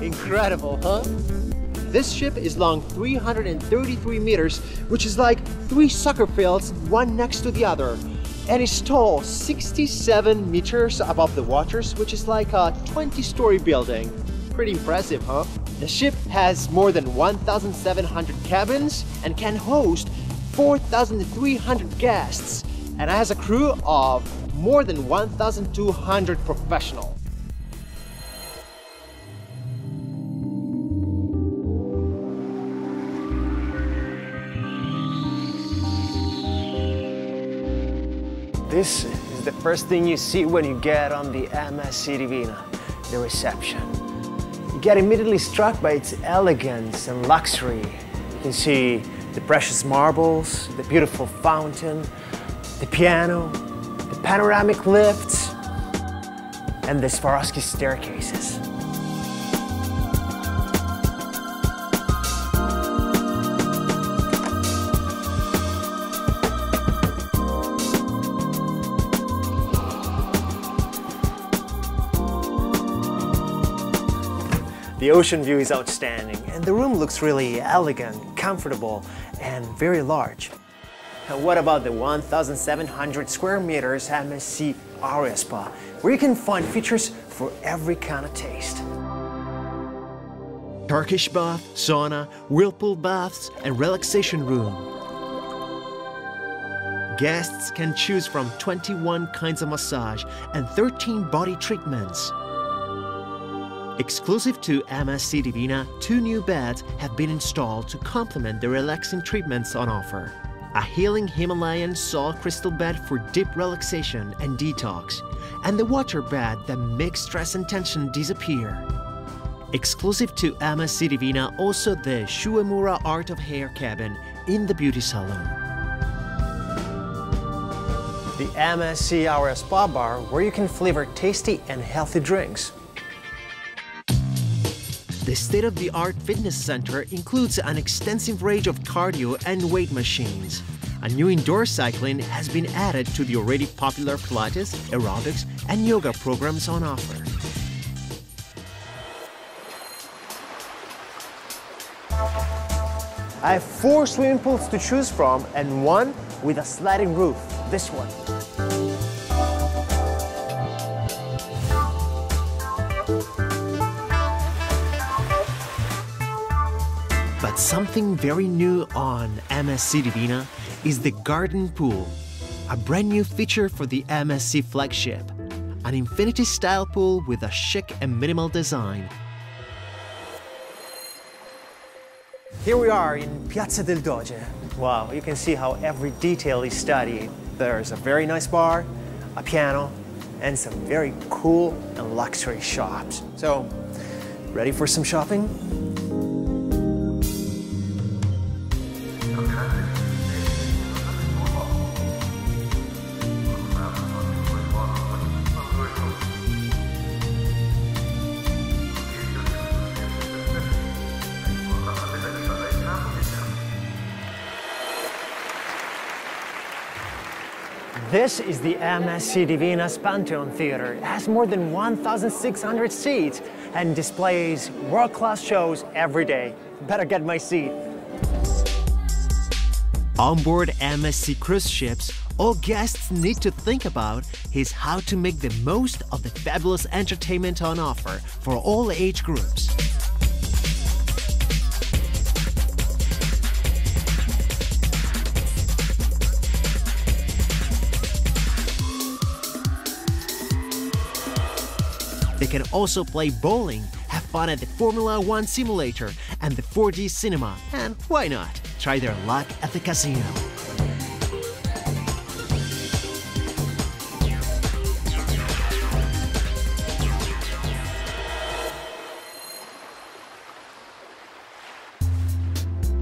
Incredible, huh? This ship is long 333 meters, which is like three soccer fields, one next to the other. And it's tall 67 meters above the waters, which is like a 20-story building. Pretty impressive, huh? The ship has more than 1,700 cabins and can host 4,300 guests and has a crew of more than 1,200 professionals. This is the first thing you see when you get on the MSC Divina, the reception. You get immediately struck by its elegance and luxury. You can see the precious marbles, the beautiful fountain, the piano, the panoramic lifts, and the Swarovski staircases. The ocean view is outstanding and the room looks really elegant, comfortable and very large. And what about the 1,700 square meters MSC Aurea Spa, where you can find features for every kind of taste. Turkish bath, sauna, whirlpool baths, and relaxation room. Guests can choose from 21 kinds of massage and 13 body treatments. Exclusive to MSC Divina, two new beds have been installed to complement the relaxing treatments on offer. A healing Himalayan salt crystal bed for deep relaxation and detox, and the water bed that makes stress and tension disappear. Exclusive to MSC Divina, also the Shu Uemura Art of Hair cabin in the beauty salon. The MSC Aurea Spa Bar, where you can flavor tasty and healthy drinks. The state-of-the-art fitness center includes an extensive range of cardio and weight machines. A new indoor cycling has been added to the already popular Pilates, aerobics, and yoga programs on offer. I have four swimming pools to choose from and one with a sliding roof, this one. Something very new on MSC Divina is the Garden Pool, a brand new feature for the MSC flagship. An infinity style pool with a chic and minimal design. Here we are in Piazza del Doge. Wow, you can see how every detail is studied. There's a very nice bar, a piano, and some very cool and luxury shops. So, ready for some shopping? This is the MSC Divina's Pantheon Theater. It has more than 1,600 seats and displays world-class shows every day. Better get my seat. On board MSC cruise ships, all guests need to think about is how to make the most of the fabulous entertainment on offer for all age groups. They can also play bowling, have fun at the Formula One simulator and the 4D cinema, and why not? Try their luck at the casino.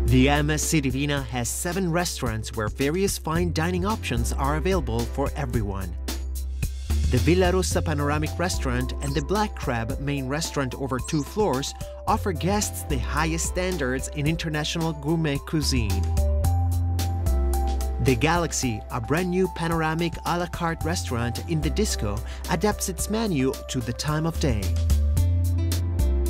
The MSC Divina has seven restaurants where various fine dining options are available for everyone. The Villa Rossa Panoramic Restaurant and the Black Crab main restaurant over two floors offer guests the highest standards in international gourmet cuisine. The Galaxy, a brand new panoramic a la carte restaurant in the disco, adapts its menu to the time of day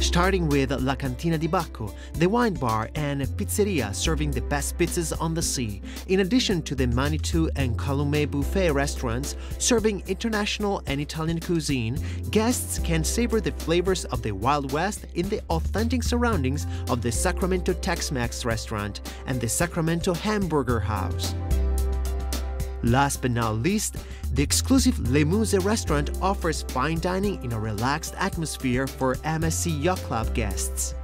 starting with La Cantina di Bacco, the wine bar and pizzeria serving the best pizzas on the sea, in addition to the Manitou and Calumet buffet restaurants serving international and Italian cuisine, guests can savor the flavors of the Wild West in the authentic surroundings of the Sacramento Tex-Mex restaurant and the Sacramento Hamburger House. Last but not least, the exclusive Le Musée restaurant offers fine dining in a relaxed atmosphere for MSC Yacht Club guests.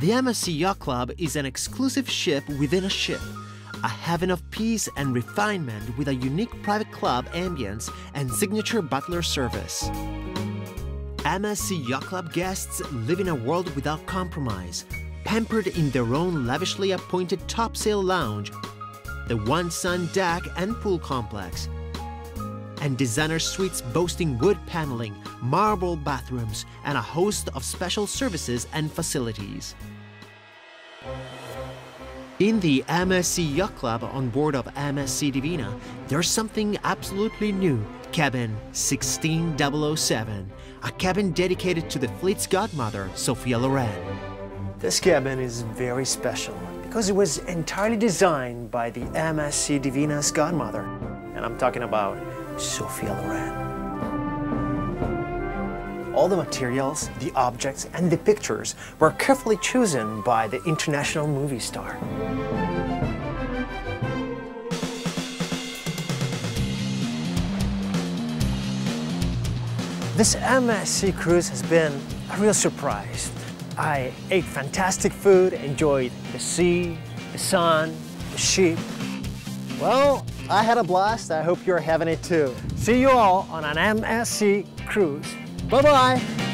The MSC Yacht Club is an exclusive ship within a ship, a heaven of peace and refinement with a unique private club ambience and signature butler service. MSC Yacht Club guests live in a world without compromise, pampered in their own lavishly appointed topsail lounge, the One Sun deck and pool complex, and designer suites boasting wood paneling, marble bathrooms, and a host of special services and facilities. In the MSC Yacht Club on board of MSC Divina, there's something absolutely new Cabin 16007, a cabin dedicated to the fleet's godmother, Sophia Loren. This cabin is very special because it was entirely designed by the MSC Divina's godmother. And I'm talking about Sophia Loren. All the materials, the objects, and the pictures were carefully chosen by the international movie star. This MSC cruise has been a real surprise. I ate fantastic food, enjoyed the sea, the sun, the sheep. Well, I had a blast. I hope you're having it too. See you all on an MSC cruise. Bye-bye.